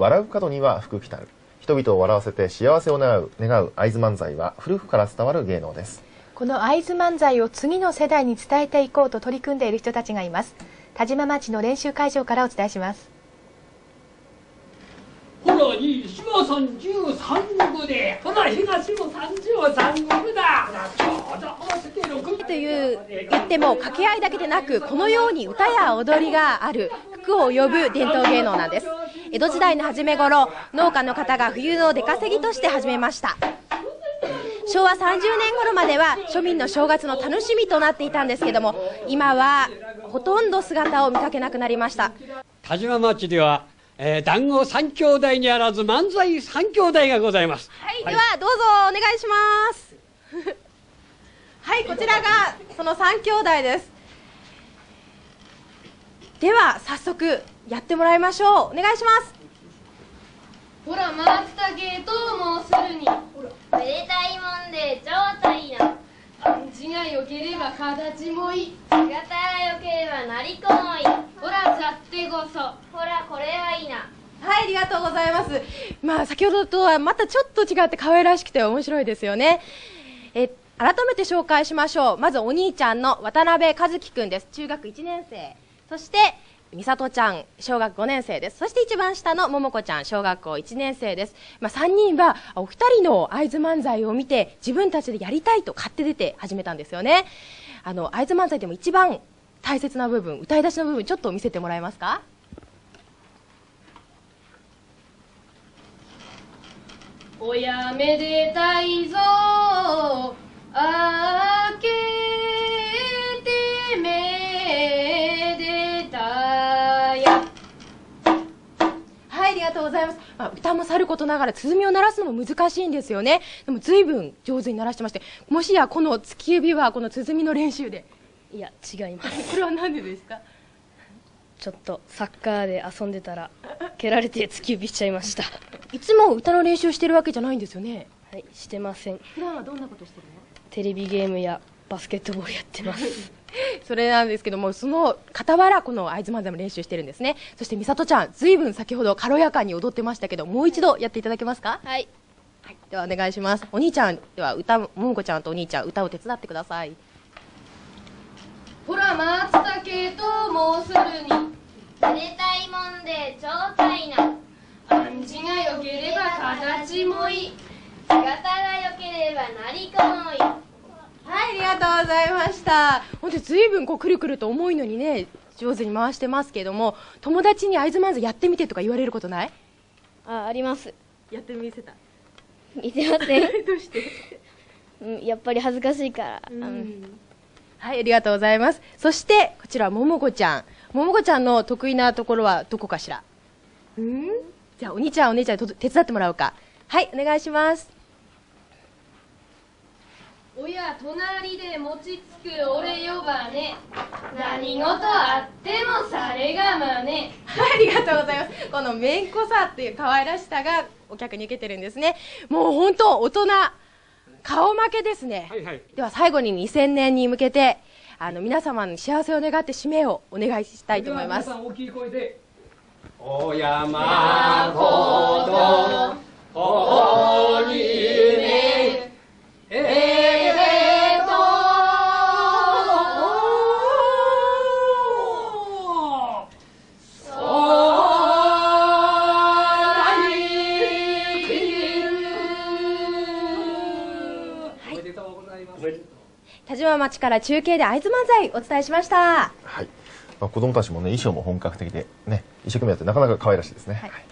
笑う角には福来たる。人々を笑わせて幸せを願う、願う会津漫才は古くから伝わる芸能です。この会津漫才を次の世代に伝えていこうと取り組んでいる人たちがいます田島町の練習会場からお伝えしますほら、西は三十三国で、ほら、東も三十三国だ。ほら、ちょうど合わせて六という言っても掛け合いだけでなくこのように歌や踊りがある福を呼ぶ伝統芸能なんです江戸時代の初め頃農家の方が冬の出稼ぎとして始めました。昭和30年頃までは庶民の正月の楽しみとなっていたんですけども今はほとんど姿を見かけなくなりました。田島町では、えー、団子三兄弟にあらず漫才三兄弟がございます。はい、ではどうぞお願いします。はいこちらがその三兄弟です。では早速やってもらいましょう。お願いします。ほら松茸と申するに。めでたいもんで超大な暗示が良ければ形もいい。姿が良ければなりこもいい。ほらざってこそ。ほらこれはいいな。はいありがとうございます。まあ先ほどとはまたちょっと違って可愛らしくて面白いですよね。え改めて紹介しましょう。まずお兄ちゃんの渡辺和樹くんです。中学1年生。そして美里ちゃん小学5年生です。そして一番下の桃子ちゃん小学校1年生です、まあ、3人はお二人の会津漫才を見て自分たちでやりたいと買って出て始めたんですよね。あの会津漫才でも一番大切な部分歌い出しの部分ちょっと見せてもらえますか？おやめでたいぞ。がとうございます。まあ、歌もさることながら、鼓を鳴らすのも難しいんですよね。でも、随分上手に鳴らしてまして、もしやこの突き指はこの鼓の練習で。いや違います これは何でですか？ちょっとサッカーで遊んでたら蹴られて突き指しちゃいました いつも歌の練習してるわけじゃないんですよね。はいしてません普段はどんなことしてるの？テレビゲームやバスケットボールやってます それなんですけども、その傍ら、この会津漫才も練習してるんですね。そして、美里ちゃん、随分先ほど軽やかに踊ってましたけど、もう一度やっていただけますか？はいはい。では、お願いします。お兄ちゃん、では、歌、ももこちゃんとお兄ちゃん、歌を手伝ってください。ほら松茸と申するにめでたいもんで超大な暗示が良ければ形もいい姿が良ければなりこもいいがとうございました。本当に随分こうくるくると重いのにね、上手に回してますけども、友達に会津漫才やってみてとか言われることない？あありますやってみせた。見てません どうして？うんやっぱり恥ずかしいから、あのはい、ありがとうございます。そして、こちら、ももこちゃん。ももこちゃんの得意なところはどこかしら？うん？じゃあ、お兄ちゃん、お姉ちゃん手伝ってもらおうか。はい、お願いします。おや隣で餅つく俺呼ばね何事あってもされがまねはい、ありがとうございます。このめんこさっていう可愛らしさがお客に受けてるんですね。もう本当、大人、顔負けですね。はいはい。では最後に2000年に向けて、あの皆様に幸せを願って締めをお願いしたいと思いますで。は皆さん大きい声で。お山こと、こに田島町から中継で会津漫才お伝えしました。はい。まあ、子供たちもね、衣装も本格的で、ね、一生懸命やってなかなか可愛らしいですね。はい